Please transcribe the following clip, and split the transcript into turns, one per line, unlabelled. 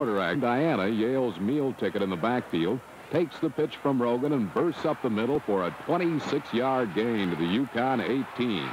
Quarterback Diana, Yale's meal ticket in the backfield, takes the pitch from Rogan and bursts up the middle for a 26-yard gain to the UConn 18.